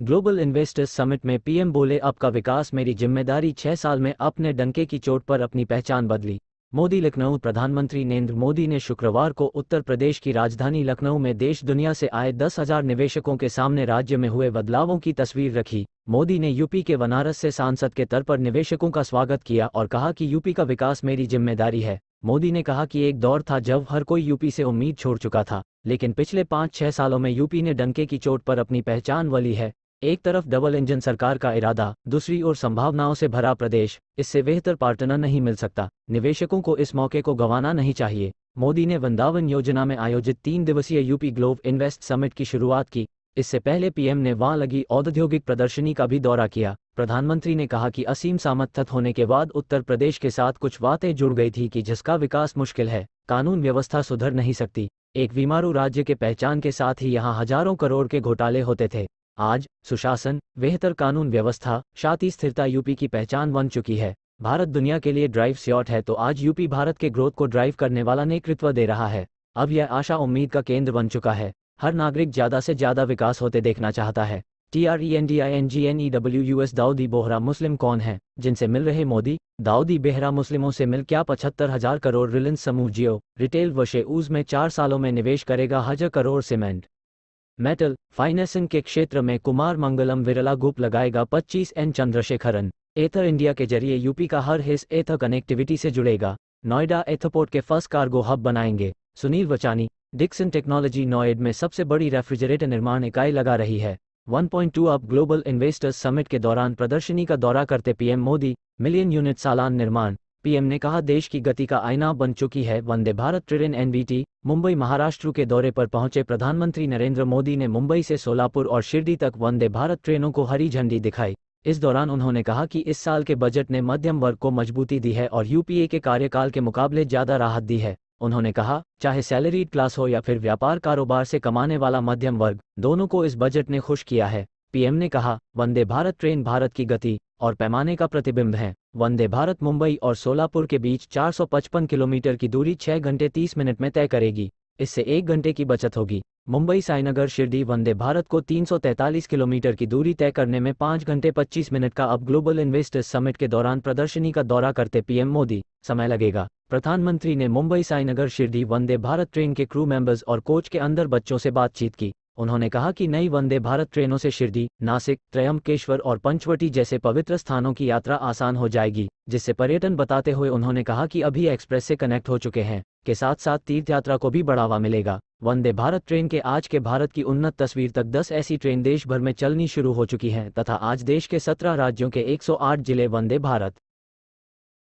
Global investors summit में PM बोले अब का विकास मेरी ज़िम्मेदारी, छह साल में अपने डंके की चोट पर अपनी पहचान बदली। मोदी लखनऊ, प्रधानमंत्री नरेंद्र मोदी ने शुक्रवार को उत्तर प्रदेश की राजधानी लखनऊ में देश दुनिया से आए दस हज़ार निवेशकों के सामने राज्य में हुए बदलावों की तस्वीर रखी। मोदी ने यूपी के बनारस से सांसद के तर पर निवेशकों का स्वागत किया और कहा कि यूपी का विकास मेरी ज़िम्मेदारी है। मोदी ने कहा कि एक दौर था जब हर कोई यूपी से उम्मीद छोड़ चुका था, लेकिन पिछले पाँच छह सालों में यूपी ने डंके की चोट पर अपनी पहचान वली है। एक तरफ़ डबल इंजन सरकार का इरादा, दूसरी ओर संभावनाओं से भरा प्रदेश, इससे बेहतर पार्टनर नहीं मिल सकता, निवेशकों को इस मौके को गंवाना नहीं चाहिए। मोदी ने वृंदावन योजना में आयोजित तीन दिवसीय यूपी ग्लोब इन्वेस्ट समिट की शुरुआत की, इससे पहले पीएम ने वहाँ लगी औद्योगिक प्रदर्शनी का भी दौरा किया। प्रधानमंत्री ने कहा कि असीम सामर्थ्य होने के बाद उत्तर प्रदेश के साथ कुछ बातें जुड़ गई थी कि जिसका विकास मुश्किल है, कानून व्यवस्था सुधर नहीं सकती। एक बीमारू राज्य के पहचान के साथ ही यहाँ हज़ारों करोड़ के घोटाले होते थे। आज, सुशासन, बेहतर कानून व्यवस्था शांति स्थिरता यूपी की पहचान बन चुकी है। भारत दुनिया के लिए ड्राइव स्यॉट है तो आज यूपी भारत के ग्रोथ को ड्राइव करने वाला नेतृत्व दे रहा है। अब यह आशा उम्मीद का केंद्र बन चुका है। हर नागरिक ज़्यादा से ज़्यादा विकास होते देखना चाहता है। T R E N D I N G N E W U S Dawoodi Bohra मुस्लिम कौन है? जिनसे मिल रहे मोदी, दाऊदी बेहरा मुस्लिमों से मिल क्या पचहत्तर हज़ार करोड़ रिलायंस समूह जियो, रिटेल व शेऊज में चार सालों में निवेश करेगा हज़ार करोड़ सीमेंट? मेटल फाइनेंसिंग के क्षेत्र में कुमार मंगलम विरला गुप लगाएगा 25 एन चंद्रशेखरन। एथर इंडिया के ज़रिए यूपी का हर हिस्स एथर कनेक्टिविटी से जुड़ेगा। नोएडा एथरपोर्ट के फ़र्स्ट कार्गो हब बनाएँगे। सुनील वचानी, डिक्सन टेक्नोलॉजी नोएड में सबसे बड़ी रेफ्रिजरेटर निर्माण इकाई लगा रही है। 1.2 अब ग्लोबल इन्वेस्टर्स समिट के दौरान प्रदर्शनी का दौरा करते पीएम मोदी, मिलियन यूनिट सालान निर्माण। पीएम ने कहा, देश की गति का आईना बन चुकी है। वंदे भारत, ट्रेन एनबीटी मुंबई, महाराष्ट्र के दौरे पर पहुँचे प्रधानमंत्री नरेंद्र मोदी ने मुंबई से सोलापुर और शिरडी तक वंदे भारत ट्रेनों को हरी झंडी दिखाई। इस दौरान उन्होंने कहा कि इस साल के बजट ने मध्यम वर्ग को मजबूती दी है और यूपीए के कार्यकाल के मुकाबले ज़्यादा राहत दी है। उन्होंने कहा, चाहे सैलरीड क्लास हो या फिर व्यापार कारोबार से कमाने वाला मध्यम वर्ग, दोनों को इस बजट ने खुश किया है। पीएम ने कहा, वंदे भारत, ट्रेन, भारत की गति और पैमाने का प्रतिबिंब है। वंदे भारत मुंबई और सोलापुर के बीच 455 किलोमीटर की दूरी 6 घंटे 30 मिनट में तय करेगी। इससे एक घंटे की बचत होगी। मुंबई साईनगर शिरडी वंदे भारत को 343 किलोमीटर की दूरी तय करने में 5 घंटे 25 मिनट का अब ग्लोबल इन्वेस्टर्स समिट के दौरान प्रदर्शनी का दौरा करते पीएम मोदी। समय लगेगा। प्रधानमंत्री ने मुंबई साईनगर शिरडी वंदे भारत ट्रेन के क्रू मेंबर्स और कोच के अंदर बच्चों से बातचीत की। उन्होंने कहा कि नई वंदे भारत ट्रेनों से शिरडी, नासिक, त्रयंबकेश्वर और पंचवटी जैसे पवित्र स्थानों की यात्रा आसान हो जाएगी, जिससे पर्यटन बताते हुए उन्होंने कहा कि अभी एक्सप्रेस से कनेक्ट हो चुके हैं, के साथ साथ तीर्थ यात्रा को भी बढ़ावा मिलेगा। वंदे भारत ट्रेन के आज के भारत की उन्नत तस्वीर तक 10 ऐसी ट्रेन देश भर में चलनी शुरू हो चुकी हैं, तथा आज देश के 17 राज्यों के 108 ज़िले वंदे भारत